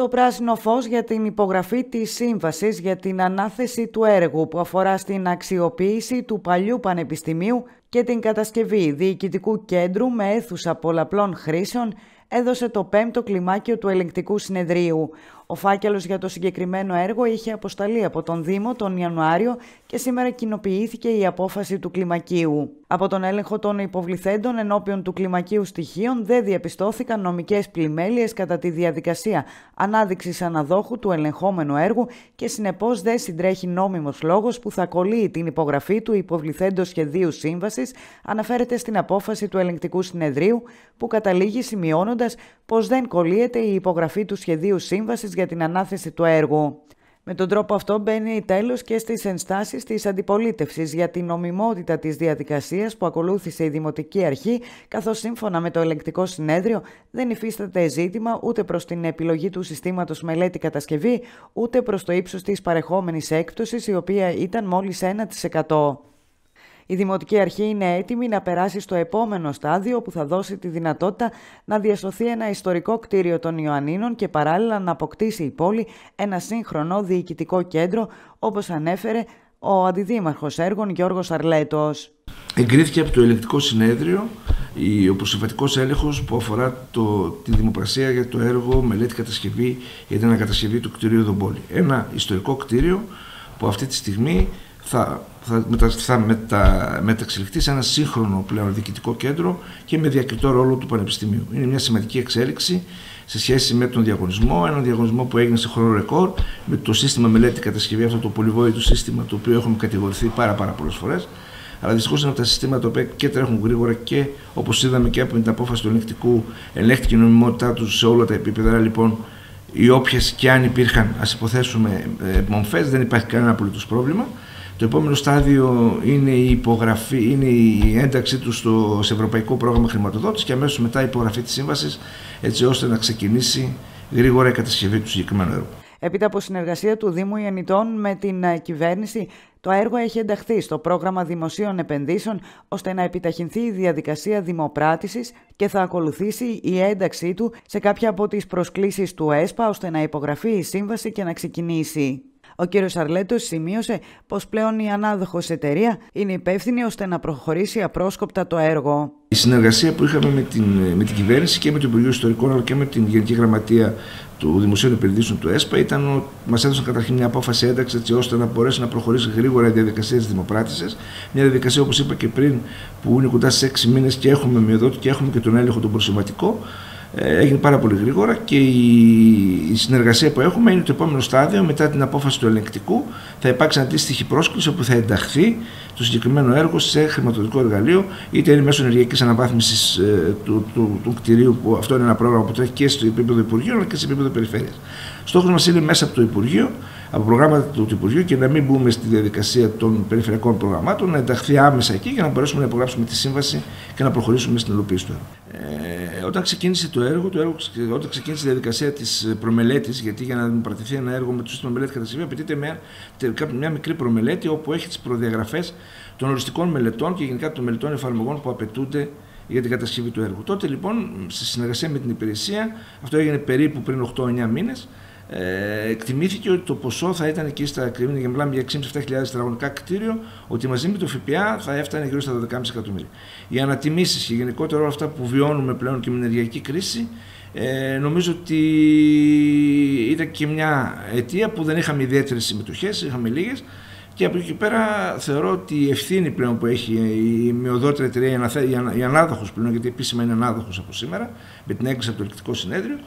το πράσινο φως για την υπογραφή της σύμβασης για την ανάθεση του έργου που αφορά στην αξιοποίηση του παλιού πανεπιστημίου και την κατασκευή διοικητικού κέντρου με αίθουσα πολλαπλών χρήσεων έδωσε το πέμπτο κλιμάκιο του ελεγκτικού συνεδρίου. Ο φάκελος για το συγκεκριμένο έργο είχε αποσταλεί από τον Δήμο τον Ιανουάριο και σήμερα κοινοποιήθηκε η απόφαση του κλιμακίου. Από τον έλεγχο των υποβληθέντων ενώπιον του κλιμακίου στοιχείων δεν διαπιστώθηκαν νομικές πλημέλειες κατά τη διαδικασία ανάδειξης αναδόχου του ελεγχόμενου έργου και συνεπώς δεν συντρέχει νόμιμος λόγος που θα κολλεί την υπογραφή του υποβληθέντος σχεδίου σύμβασης, αναφέρεται στην απόφαση του ελεγκτικού συνεδρίου που καταλήγει σημειώνοντας πως δεν κολλείεται η υπογραφή του σχεδίου σύμβασης για την ανάθεση του έργου. Με τον τρόπο αυτό μπαίνει τέλος και στις ενστάσεις της αντιπολίτευσης για την νομιμότητα της διαδικασίας που ακολούθησε η Δημοτική Αρχή, καθώς σύμφωνα με το ελεγκτικό συνέδριο δεν υφίσταται ζήτημα ούτε προς την επιλογή του συστήματος μελέτη-κατασκευή, ούτε προς το ύψος της παρεχόμενης έκπτωσης, η οποία ήταν μόλις 1%. Η Δημοτική Αρχή είναι έτοιμη να περάσει στο επόμενο στάδιο που θα δώσει τη δυνατότητα να διασωθεί ένα ιστορικό κτίριο των Ιωαννίνων και παράλληλα να αποκτήσει η πόλη ένα σύγχρονο διοικητικό κέντρο, όπως ανέφερε ο Αντιδήμαρχος Έργων Γιώργος Αρλέτος. Εγκρίθηκε από το ελεκτικό συνέδριο ο προσυμφατικό έλεγχος που αφορά το, τη δημοπρασία για το έργο μελέτη κατασκευή για την ανακατασκευή του κτηρίου Δομπόλη. Ένα ιστορικό κτίριο που αυτή τη στιγμή θα, θα, μετα, θα μετα, μεταξελιχθεί σε ένα σύγχρονο πλέον διοικητικό κέντρο και με διακριτό ρόλο του Πανεπιστημίου. Είναι μια σημαντική εξέλιξη σε σχέση με τον διαγωνισμό, έναν διαγωνισμό που έγινε σε χρόνο ρεκόρ, με το σύστημα μελέτη κατασκευή, αυτό το πολυβόητο σύστημα το οποίο έχουμε κατηγορηθεί πάρα, πάρα πολλές φορές. Αλλά δυστυχώς είναι από τα συστήματα που και τρέχουν γρήγορα και όπως είδαμε και από την απόφαση του ελεκτικού, ελέγχθηκε η νομιμότητά τους σε όλα τα επίπεδα. Άρα λοιπόν, οι όποιες και αν υπήρχαν, ας υποθέσουμε, ε, μομφές, δεν υπάρχει κανένα απολύτως πρόβλημα. Το επόμενο στάδιο είναι η υπογραφή, είναι η ένταξή του στο, σε ευρωπαϊκό πρόγραμμα χρηματοδότησης και αμέσως μετά η υπογραφή της σύμβασης, έτσι ώστε να ξεκινήσει γρήγορα η κατασκευή του συγκεκριμένου έργου. Έπειτα από συνεργασία του Δήμου Ιαννητών με την ε, κυβέρνηση, το έργο έχει ενταχθεί στο πρόγραμμα δημοσίων επενδύσεων ώστε να επιταχυνθεί η διαδικασία δημοπράτησης και θα ακολουθήσει η ένταξή του σε κάποια από τις προσκλήσεις του ΕΣΠΑ ώστε να υπογραφεί η σύμβαση και να ξεκινήσει. Ο κ. Αρλέτο σημείωσε πως πλέον η ανάδοχος εταιρεία είναι υπεύθυνη ώστε να προχωρήσει απρόσκοπτα το έργο. Η συνεργασία που είχαμε με την, με την κυβέρνηση και με το Υπουργείο Ιστορικών αλλά και με την Γενική Γραμματεία του Δημοσίου Επενδύσεων του ΕΣΠΑ ήταν ότι μας έδωσαν καταρχήν μια απόφαση ένταξης έτσι ώστε να μπορέσει να προχωρήσει γρήγορα η διαδικασία τη δημοπράτησης. Μια διαδικασία, όπως είπα και πριν, που είναι κοντά στι 6 μήνες και έχουμε μειοδότη και έχουμε και τον έλεγχο τον προσηματικό. Ε, έγινε πάρα πολύ γρήγορα και η συνεργασία που έχουμε είναι το επόμενο στάδιο μετά την απόφαση του ελεγκτικού θα υπάρξει αντίστοιχη πρόσκληση όπου θα ενταχθεί το συγκεκριμένο έργο σε χρηματοδοτικό εργαλείο είτε είναι μέσω ενεργειακής αναβάθμισης ε, του, του, του, κτηρίου που αυτό είναι ένα πρόγραμμα που τρέχει και στο επίπεδο Υπουργείου αλλά και σε επίπεδο περιφέρειας. Στόχος μας είναι μέσα από το Υπουργείο από προγράμματα του Υπουργείου και να μην μπούμε στη διαδικασία των περιφερειακών προγραμμάτων, να ενταχθεί άμεσα εκεί για να μπορέσουμε να υπογράψουμε τη σύμβαση και να προχωρήσουμε στην υλοποίηση του έργου. Ε, όταν ξεκίνησε το έργο, το έργο, όταν ξεκίνησε η διαδικασία της προμελέτης, γιατί για να δημοπρατηθεί ένα έργο με το σύστημα μελέτη κατασκευή απαιτείται μια, μια μικρή προμελέτη όπου έχει τις προδιαγραφές των οριστικών μελετών και γενικά των μελετών εφαρμογών που απαιτούνται για την κατασκευή του έργου. Τότε λοιπόν, σε συνεργασία με την υπηρεσία, αυτό έγινε περίπου πριν 8-9 μήνες, ε, εκτιμήθηκε ότι το ποσό θα ήταν εκεί στα κρυμμένα, για μιλάμε για 6.500 τετραγωνικά κτίριο, ότι μαζί με το ΦΠΑ θα έφτανε γύρω στα 12,5 εκατομμύρια. Οι ανατιμήσεις και γενικότερα όλα αυτά που βιώνουμε πλέον και με ενεργειακή κρίση, ε, νομίζω ότι ήταν και μια αιτία που δεν είχαμε ιδιαίτερες συμμετοχές, είχαμε λίγες. Και από εκεί πέρα θεωρώ ότι η ευθύνη πλέον που έχει η μειοδότερη εταιρεία, η ανάδοχος πλέον, γιατί επίσημα είναι ανάδοχος από σήμερα, με την έγκριση από το ελεκτικό συνέδριο, ε,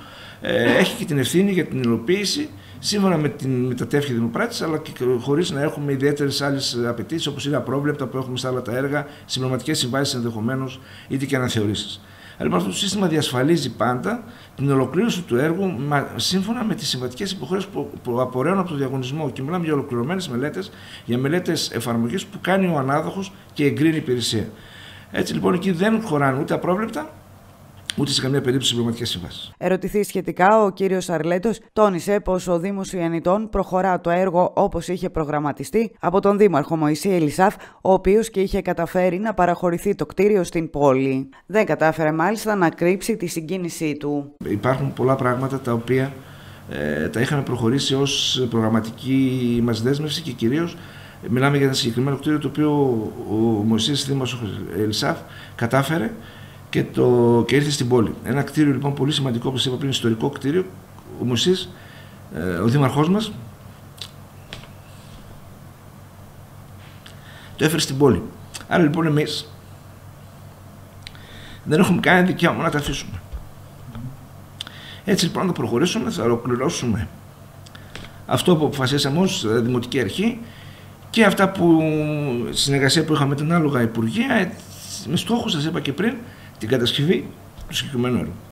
έχει και την ευθύνη για την υλοποίηση σύμφωνα με, την, με τα τεύχη δημοπράτηση, αλλά και χωρίς να έχουμε ιδιαίτερες άλλες απαιτήσεις όπως είναι απρόβλεπτα που έχουμε σε άλλα τα έργα, συμπληρωματικές συμβάσεις ενδεχομένως είτε και αναθεωρήσεις. Λοιπόν, αυτό το σύστημα διασφαλίζει πάντα την ολοκλήρωση του έργου σύμφωνα με τις συμβατικές υποχρεώσεις που, που απορρέουν από το διαγωνισμό. Και μιλάμε για ολοκληρωμένες μελέτες, για μελέτες εφαρμογής που κάνει ο ανάδοχος και εγκρίνει η υπηρεσία. Έτσι λοιπόν εκεί δεν χωράνε ούτε απρόβλεπτα ούτε σε καμία περίπτωση συμπληρωματικές συμβάσεις. Ερωτηθείς σχετικά, ο κύριος Αρλέτος τόνισε πως ο Δήμος Ιαννητών προχωρά το έργο όπως είχε προγραμματιστεί από τον Δήμαρχο Μωυσή Ελισάφ, ο οποίος και είχε καταφέρει να παραχωρηθεί το κτίριο στην πόλη. Δεν κατάφερε μάλιστα να κρύψει τη συγκίνησή του. Υπάρχουν πολλά πράγματα τα οποία ε, τα είχαμε προχωρήσει ως προγραμματική μας δέσμευση και κυρίως μιλάμε για ένα συγκεκριμένο κτίριο το οποίο ο Μωυσής Δήμος Ελισάφ κατάφερε και, το, και ήρθε στην πόλη. Ένα κτίριο λοιπόν πολύ σημαντικό, όπως είπα πριν, ιστορικό κτίριο. Ο Μωσής, ε, ο δήμαρχός μας, το έφερε στην πόλη. Άρα λοιπόν εμείς δεν έχουμε κανένα δικαίωμα να τα αφήσουμε. Έτσι λοιπόν θα προχωρήσουμε, θα ολοκληρώσουμε αυτό που αποφασίσαμε ως Δημοτική Αρχή και αυτά που συνεργασία που είχαμε με την άλογα Υπουργεία με στόχο σας είπα και πριν την κατασκευή του συγκεκριμένου έργου.